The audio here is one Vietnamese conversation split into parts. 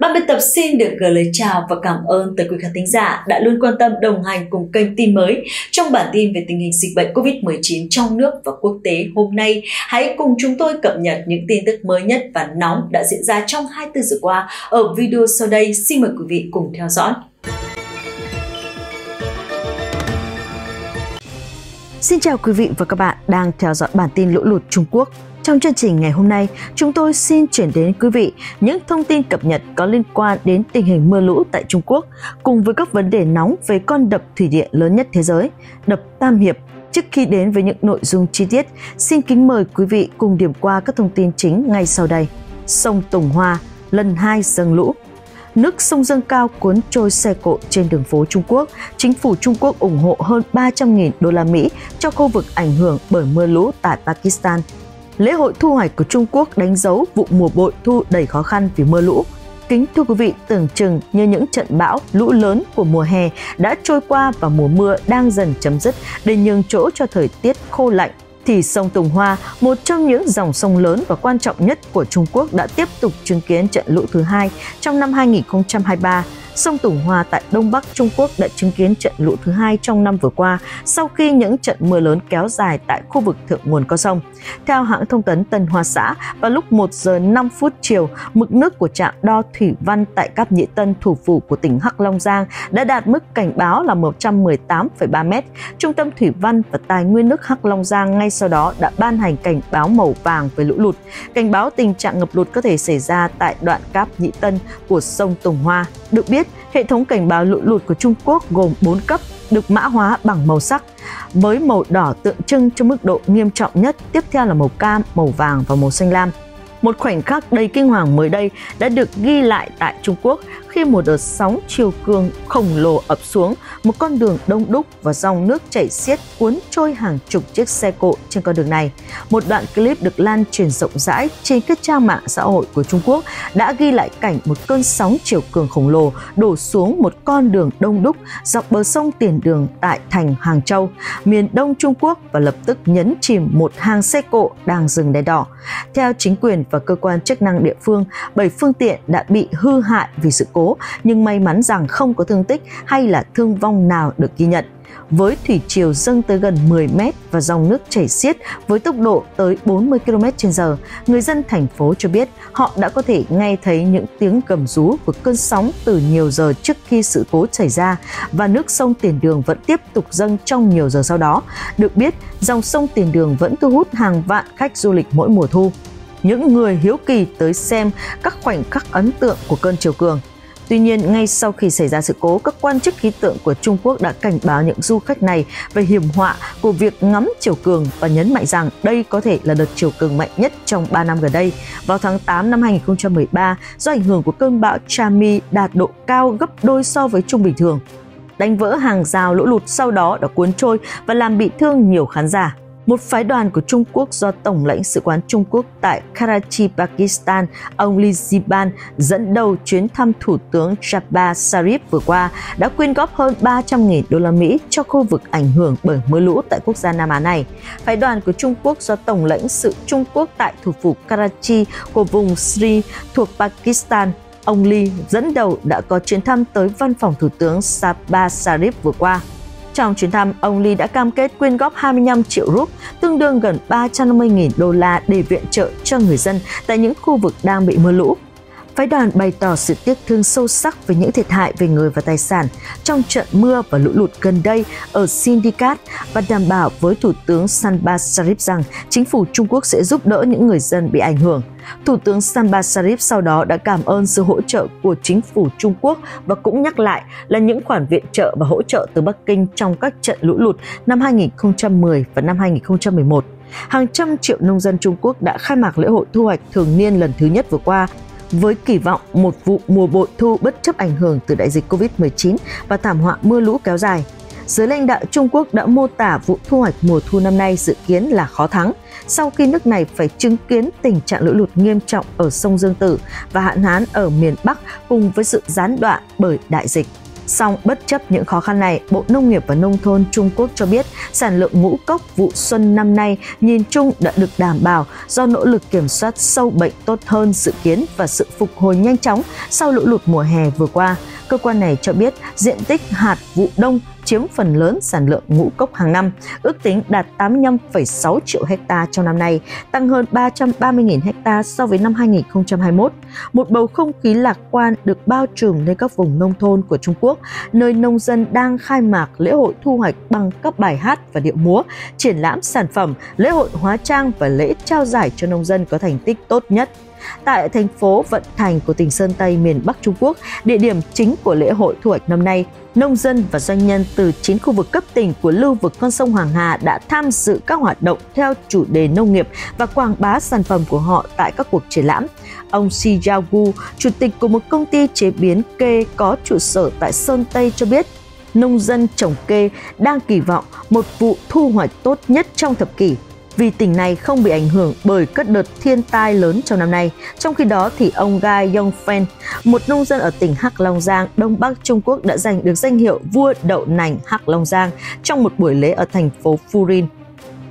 Ban biên tập xin được gửi lời chào và cảm ơn tới quý khán thính giả đã luôn quan tâm, đồng hành cùng kênh tin mới trong bản tin về tình hình dịch bệnh COVID-19 trong nước và quốc tế hôm nay. Hãy cùng chúng tôi cập nhật những tin tức mới nhất và nóng đã diễn ra trong 24 giờ qua ở video sau đây. Xin mời quý vị cùng theo dõi. Xin chào quý vị và các bạn đang theo dõi bản tin lũ lụt Trung Quốc. Trong chương trình ngày hôm nay, chúng tôi xin chuyển đến quý vị những thông tin cập nhật có liên quan đến tình hình mưa lũ tại Trung Quốc, cùng với các vấn đề nóng về con đập thủy điện lớn nhất thế giới, đập Tam Hiệp. Trước khi đến với những nội dung chi tiết, xin kính mời quý vị cùng điểm qua các thông tin chính ngay sau đây. Sông Tùng Hoa lần 2 dâng lũ nước sông dâng cao cuốn trôi xe cộ trên đường phố Trung Quốc, chính phủ Trung Quốc ủng hộ hơn 300.000 đô la Mỹ cho khu vực ảnh hưởng bởi mưa lũ tại Pakistan. Lễ hội thu hoạch của Trung Quốc đánh dấu vụ mùa bội thu đầy khó khăn vì mưa lũ. Kính thưa quý vị, tưởng chừng như những trận bão, lũ lớn của mùa hè đã trôi qua và mùa mưa đang dần chấm dứt để nhường chỗ cho thời tiết khô lạnh thì sông Tùng Hoa, một trong những dòng sông lớn và quan trọng nhất của Trung Quốc đã tiếp tục chứng kiến trận lũ thứ hai trong năm 2023 sông Tùng Hoa tại Đông Bắc Trung Quốc đã chứng kiến trận lũ thứ hai trong năm vừa qua sau khi những trận mưa lớn kéo dài tại khu vực thượng nguồn con sông. Theo hãng thông tấn Tân Hoa Xã, vào lúc 1 giờ 5 phút chiều, mực nước của trạm đo thủy văn tại Cáp Nhĩ Tân, thủ phủ của tỉnh Hắc Long Giang đã đạt mức cảnh báo là 118,3 m. Trung tâm Thủy văn và Tài nguyên nước Hắc Long Giang ngay sau đó đã ban hành cảnh báo màu vàng về lũ lụt. Cảnh báo tình trạng ngập lụt có thể xảy ra tại đoạn Cáp Nhĩ Tân của sông Tùng Hoa. Được biết, hệ thống cảnh báo lũ lụt của Trung Quốc gồm 4 cấp được mã hóa bằng màu sắc, với màu đỏ tượng trưng cho mức độ nghiêm trọng nhất, tiếp theo là màu cam, màu vàng và màu xanh lam. Một khoảnh khắc đầy kinh hoàng mới đây đã được ghi lại tại Trung Quốc khi một đợt sóng chiều cường khổng lồ ập xuống, một con đường đông đúc và dòng nước chảy xiết cuốn trôi hàng chục chiếc xe cộ trên con đường này. Một đoạn clip được lan truyền rộng rãi trên các trang mạng xã hội của Trung Quốc đã ghi lại cảnh một cơn sóng chiều cường khổng lồ đổ xuống một con đường đông đúc dọc bờ sông Tiền Đường tại thành Hàng Châu, miền đông Trung Quốc và lập tức nhấn chìm một hàng xe cộ đang dừng đèn đỏ. Theo chính quyền và cơ quan chức năng địa phương, 7 phương tiện đã bị hư hại vì sự cố nhưng may mắn rằng không có thương tích hay là thương vong nào được ghi nhận với thủy chiều dâng tới gần 10 mét và dòng nước chảy xiết với tốc độ tới 40 km h người dân thành phố cho biết họ đã có thể nghe thấy những tiếng gầm rú của cơn sóng từ nhiều giờ trước khi sự cố xảy ra và nước sông Tiền Đường vẫn tiếp tục dâng trong nhiều giờ sau đó. Được biết, dòng sông Tiền Đường vẫn thu hút hàng vạn khách du lịch mỗi mùa thu. Những người hiếu kỳ tới xem các khoảnh khắc ấn tượng của cơn chiều cường Tuy nhiên, ngay sau khi xảy ra sự cố, các quan chức khí tượng của Trung Quốc đã cảnh báo những du khách này về hiểm họa của việc ngắm chiều cường và nhấn mạnh rằng đây có thể là đợt chiều cường mạnh nhất trong 3 năm gần đây. Vào tháng 8 năm 2013, do ảnh hưởng của cơn bão Chami đạt độ cao gấp đôi so với trung bình thường. Đánh vỡ hàng rào lũ lụt sau đó đã cuốn trôi và làm bị thương nhiều khán giả. Một phái đoàn của Trung Quốc do Tổng lãnh sự quán Trung Quốc tại Karachi, Pakistan, ông Lee Ziban dẫn đầu chuyến thăm Thủ tướng Jabbar Sharif vừa qua đã quyên góp hơn 300.000 đô la Mỹ cho khu vực ảnh hưởng bởi mưa lũ tại quốc gia Nam Á này. Phái đoàn của Trung Quốc do Tổng lãnh sự Trung Quốc tại thủ phủ Karachi của vùng Sri thuộc Pakistan ông Lee dẫn đầu đã có chuyến thăm tới văn phòng Thủ tướng Sabah Sharif vừa qua. Trong chuyến thăm, ông Lee đã cam kết quyên góp 25 triệu rúp, tương đương gần 350.000 đô la để viện trợ cho người dân tại những khu vực đang bị mưa lũ. Phái đoàn bày tỏ sự tiếc thương sâu sắc về những thiệt hại về người và tài sản trong trận mưa và lũ lụt gần đây ở Sindicat và đảm bảo với Thủ tướng Sanba Sharif rằng chính phủ Trung Quốc sẽ giúp đỡ những người dân bị ảnh hưởng. Thủ tướng Sanba Sharif sau đó đã cảm ơn sự hỗ trợ của chính phủ Trung Quốc và cũng nhắc lại là những khoản viện trợ và hỗ trợ từ Bắc Kinh trong các trận lũ lụt năm 2010 và năm 2011 hàng trăm triệu nông dân Trung Quốc đã khai mạc lễ hội thu hoạch thường niên lần thứ nhất vừa qua với kỳ vọng một vụ mùa bội thu bất chấp ảnh hưởng từ đại dịch Covid-19 và thảm họa mưa lũ kéo dài. Giới lãnh đạo Trung Quốc đã mô tả vụ thu hoạch mùa thu năm nay dự kiến là khó thắng, sau khi nước này phải chứng kiến tình trạng lũ lụt nghiêm trọng ở sông Dương Tử và hạn hán ở miền Bắc cùng với sự gián đoạn bởi đại dịch. Song bất chấp những khó khăn này, Bộ Nông nghiệp và Nông thôn Trung Quốc cho biết sản lượng ngũ cốc vụ xuân năm nay nhìn chung đã được đảm bảo do nỗ lực kiểm soát sâu bệnh tốt hơn dự kiến và sự phục hồi nhanh chóng sau lũ lụt mùa hè vừa qua. Cơ quan này cho biết diện tích hạt vụ đông chiếm phần lớn sản lượng ngũ cốc hàng năm, ước tính đạt 85,6 triệu hecta trong năm nay, tăng hơn 330.000 hecta so với năm 2021. Một bầu không khí lạc quan được bao trùm lên các vùng nông thôn của Trung Quốc, nơi nông dân đang khai mạc lễ hội thu hoạch bằng các bài hát và điệu múa, triển lãm sản phẩm, lễ hội hóa trang và lễ trao giải cho nông dân có thành tích tốt nhất tại thành phố Vận Thành của tỉnh Sơn Tây miền Bắc Trung Quốc, địa điểm chính của lễ hội thu hoạch năm nay. Nông dân và doanh nhân từ 9 khu vực cấp tỉnh của lưu vực con sông Hoàng Hà đã tham dự các hoạt động theo chủ đề nông nghiệp và quảng bá sản phẩm của họ tại các cuộc triển lãm. Ông Xi Jiaogu, chủ tịch của một công ty chế biến kê có trụ sở tại Sơn Tây cho biết, nông dân trồng kê đang kỳ vọng một vụ thu hoạch tốt nhất trong thập kỷ vì tỉnh này không bị ảnh hưởng bởi các đợt thiên tai lớn trong năm nay. Trong khi đó thì ông Gai Yongfen, một nông dân ở tỉnh Hắc Long Giang, Đông Bắc Trung Quốc đã giành được danh hiệu vua đậu nành Hắc Long Giang trong một buổi lễ ở thành phố Furin.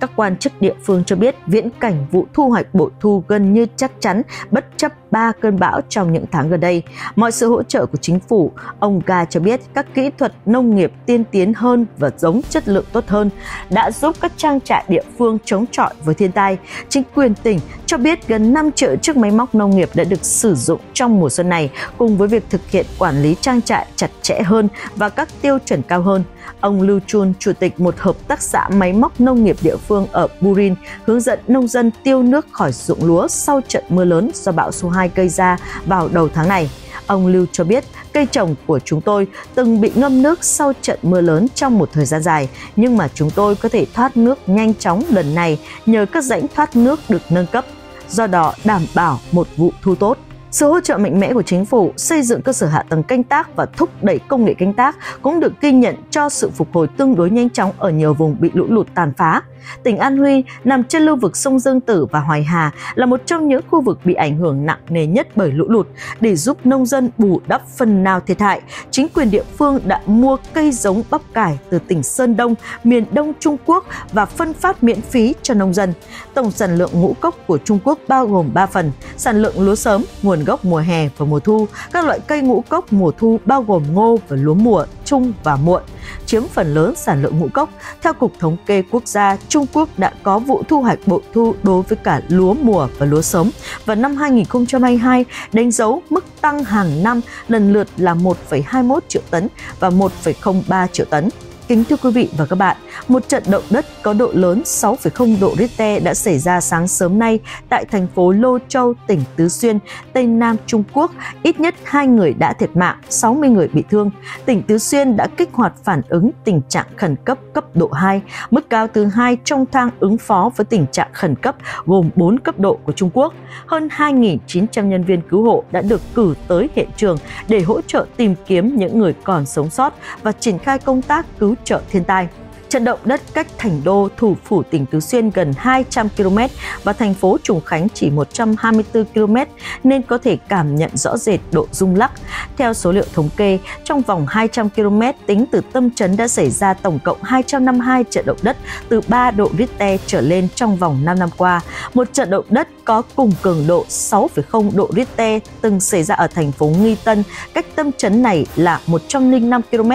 Các quan chức địa phương cho biết viễn cảnh vụ thu hoạch bội thu gần như chắc chắn bất chấp ba cơn bão trong những tháng gần đây. Mọi sự hỗ trợ của chính phủ, ông Ga cho biết các kỹ thuật nông nghiệp tiên tiến hơn và giống chất lượng tốt hơn đã giúp các trang trại địa phương chống chọi với thiên tai. Chính quyền tỉnh cho biết gần 5 triệu chiếc máy móc nông nghiệp đã được sử dụng trong mùa xuân này, cùng với việc thực hiện quản lý trang trại chặt chẽ hơn và các tiêu chuẩn cao hơn. Ông Lưu Chun, chủ tịch một hợp tác xã máy móc nông nghiệp địa phương ở Burin, hướng dẫn nông dân tiêu nước khỏi ruộng lúa sau trận mưa lớn do bão số 2 gây ra vào đầu tháng này. Ông Lưu cho biết cây trồng của chúng tôi từng bị ngâm nước sau trận mưa lớn trong một thời gian dài, nhưng mà chúng tôi có thể thoát nước nhanh chóng lần này nhờ các rãnh thoát nước được nâng cấp, do đó đảm bảo một vụ thu tốt. Sự hỗ trợ mạnh mẽ của chính phủ xây dựng cơ sở hạ tầng canh tác và thúc đẩy công nghệ canh tác cũng được ghi nhận cho sự phục hồi tương đối nhanh chóng ở nhiều vùng bị lũ lụt tàn phá tỉnh An Huy nằm trên lưu vực sông Dương Tử và Hoài Hà là một trong những khu vực bị ảnh hưởng nặng nề nhất bởi lũ lụt. Để giúp nông dân bù đắp phần nào thiệt hại, chính quyền địa phương đã mua cây giống bắp cải từ tỉnh Sơn Đông, miền Đông Trung Quốc và phân phát miễn phí cho nông dân. Tổng sản lượng ngũ cốc của Trung Quốc bao gồm 3 phần, sản lượng lúa sớm, nguồn gốc mùa hè và mùa thu, các loại cây ngũ cốc mùa thu bao gồm ngô và lúa mùa, trung và muộn, chiếm phần lớn sản lượng ngũ cốc. Theo Cục Thống kê Quốc gia, Trung Quốc đã có vụ thu hoạch bội thu đối với cả lúa mùa và lúa sống và năm 2022 đánh dấu mức tăng hàng năm lần lượt là 1,21 triệu tấn và 1,03 triệu tấn. Kính thưa quý vị và các bạn, một trận động đất có độ lớn 6,0 độ Richter đã xảy ra sáng sớm nay tại thành phố Lô Châu, tỉnh Tứ Xuyên, Tây Nam Trung Quốc. Ít nhất 2 người đã thiệt mạng, 60 người bị thương. Tỉnh Tứ Xuyên đã kích hoạt phản ứng tình trạng khẩn cấp cấp độ 2, mức cao thứ hai trong thang ứng phó với tình trạng khẩn cấp gồm 4 cấp độ của Trung Quốc. Hơn 2.900 nhân viên cứu hộ đã được cử tới hiện trường để hỗ trợ tìm kiếm những người còn sống sót và triển khai công tác cứu trợ thiên tai. Trận động đất cách thành đô thủ phủ tỉnh Tứ Xuyên gần 200 km và thành phố Trùng Khánh chỉ 124 km nên có thể cảm nhận rõ rệt độ rung lắc. Theo số liệu thống kê, trong vòng 200 km tính từ tâm chấn đã xảy ra tổng cộng 252 trận động đất từ 3 độ Richter trở lên trong vòng 5 năm qua. Một trận động đất có cùng cường độ 6,0 độ Richter từng xảy ra ở thành phố Nghi Tân, cách tâm chấn này là 105 km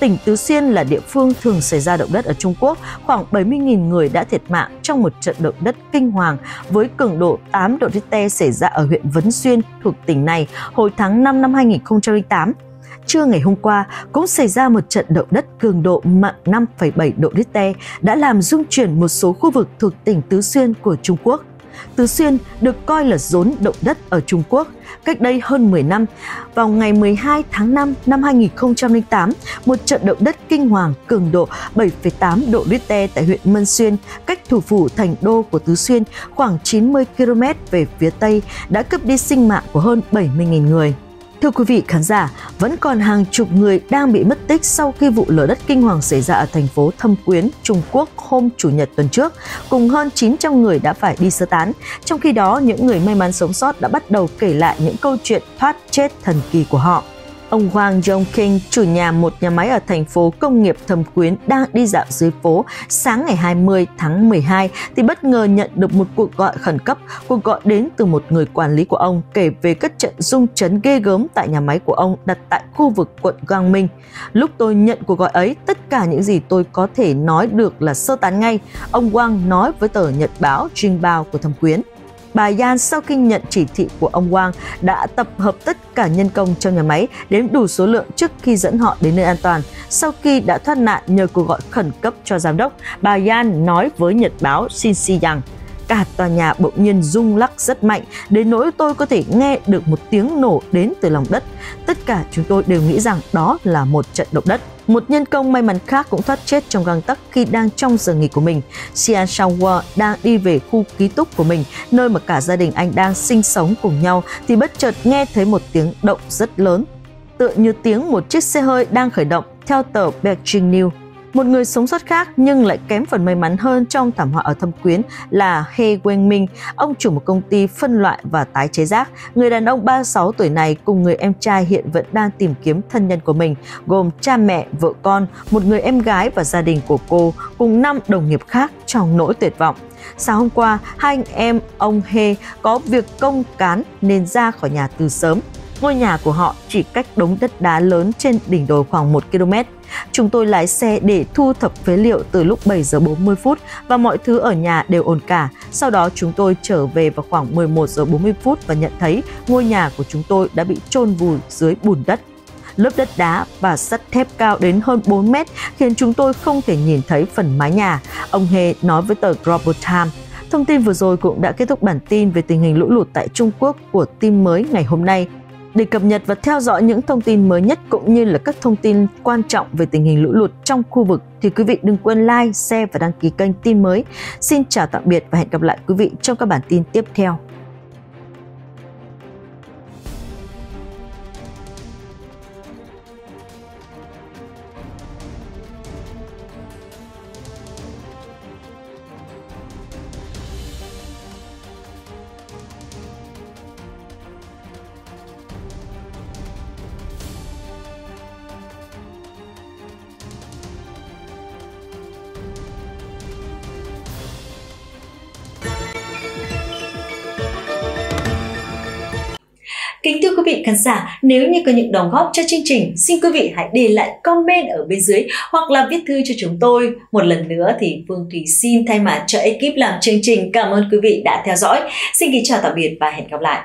Tỉnh Tứ Xuyên là địa phương thường xảy ra động đất ở Trung Quốc, khoảng 70.000 người đã thiệt mạng trong một trận động đất kinh hoàng với cường độ 8 độ Richter xảy ra ở huyện Vấn Xuyên thuộc tỉnh này hồi tháng 5 năm 2008 trưa ngày hôm qua cũng xảy ra một trận động đất cường độ mạnh 5,7 độ Richter đã làm rung chuyển một số khu vực thuộc tỉnh Tứ Xuyên của Trung Quốc. Tứ Xuyên được coi là rốn động đất ở Trung Quốc. Cách đây hơn 10 năm, vào ngày 12 tháng 5 năm 2008, một trận động đất kinh hoàng cường độ 7,8 độ Richter tại huyện Mân Xuyên, cách thủ phủ thành đô của Tứ Xuyên khoảng 90 km về phía Tây, đã cướp đi sinh mạng của hơn 70.000 người. Thưa quý vị khán giả, vẫn còn hàng chục người đang bị mất tích sau khi vụ lở đất kinh hoàng xảy ra ở thành phố Thâm Quyến, Trung Quốc hôm Chủ nhật tuần trước, cùng hơn 900 người đã phải đi sơ tán. Trong khi đó, những người may mắn sống sót đã bắt đầu kể lại những câu chuyện thoát chết thần kỳ của họ. Ông Hoàng Jong King, chủ nhà một nhà máy ở thành phố công nghiệp Thâm Quyến đang đi dạo dưới phố sáng ngày 20 tháng 12 thì bất ngờ nhận được một cuộc gọi khẩn cấp. Cuộc gọi đến từ một người quản lý của ông kể về các trận rung chấn ghê gớm tại nhà máy của ông đặt tại khu vực quận Quang Minh. Lúc tôi nhận cuộc gọi ấy, tất cả những gì tôi có thể nói được là sơ tán ngay. Ông Wang nói với tờ Nhật báo Jinbao của Thâm Quyến bà Yan sau khi nhận chỉ thị của ông Wang đã tập hợp tất cả nhân công trong nhà máy đến đủ số lượng trước khi dẫn họ đến nơi an toàn. Sau khi đã thoát nạn nhờ cuộc gọi khẩn cấp cho giám đốc, bà Yan nói với Nhật báo Xinjiang cả tòa nhà bỗng nhiên rung lắc rất mạnh đến nỗi tôi có thể nghe được một tiếng nổ đến từ lòng đất. Tất cả chúng tôi đều nghĩ rằng đó là một trận động đất. Một nhân công may mắn khác cũng thoát chết trong găng tắc khi đang trong giờ nghỉ của mình. Sian Shawa đang đi về khu ký túc của mình, nơi mà cả gia đình anh đang sinh sống cùng nhau, thì bất chợt nghe thấy một tiếng động rất lớn. Tựa như tiếng một chiếc xe hơi đang khởi động theo tờ Beijing News. Một người sống sót khác nhưng lại kém phần may mắn hơn trong thảm họa ở Thâm Quyến là He Weng Minh, ông chủ một công ty phân loại và tái chế rác. Người đàn ông 36 tuổi này cùng người em trai hiện vẫn đang tìm kiếm thân nhân của mình, gồm cha mẹ, vợ con, một người em gái và gia đình của cô, cùng năm đồng nghiệp khác trong nỗi tuyệt vọng. Sáng hôm qua, hai anh em ông He có việc công cán nên ra khỏi nhà từ sớm. Ngôi nhà của họ chỉ cách đống đất đá lớn trên đỉnh đồi khoảng 1 km. Chúng tôi lái xe để thu thập phế liệu từ lúc 7 giờ 40 phút và mọi thứ ở nhà đều ổn cả. Sau đó chúng tôi trở về vào khoảng 11 giờ 40 phút và nhận thấy ngôi nhà của chúng tôi đã bị chôn vùi dưới bùn đất lớp đất đá và sắt thép cao đến hơn 4 mét khiến chúng tôi không thể nhìn thấy phần mái nhà. Ông Hê nói với tờ Global Times. Thông tin vừa rồi cũng đã kết thúc bản tin về tình hình lũ lụt tại Trung Quốc của tin mới ngày hôm nay. Để cập nhật và theo dõi những thông tin mới nhất cũng như là các thông tin quan trọng về tình hình lũ lụt trong khu vực thì quý vị đừng quên like, share và đăng ký kênh tin mới. Xin chào tạm biệt và hẹn gặp lại quý vị trong các bản tin tiếp theo. Kính thưa quý vị khán giả, nếu như có những đóng góp cho chương trình, xin quý vị hãy để lại comment ở bên dưới hoặc là viết thư cho chúng tôi. Một lần nữa thì Phương Thủy xin thay mặt cho ekip làm chương trình cảm ơn quý vị đã theo dõi. Xin kính chào tạm biệt và hẹn gặp lại.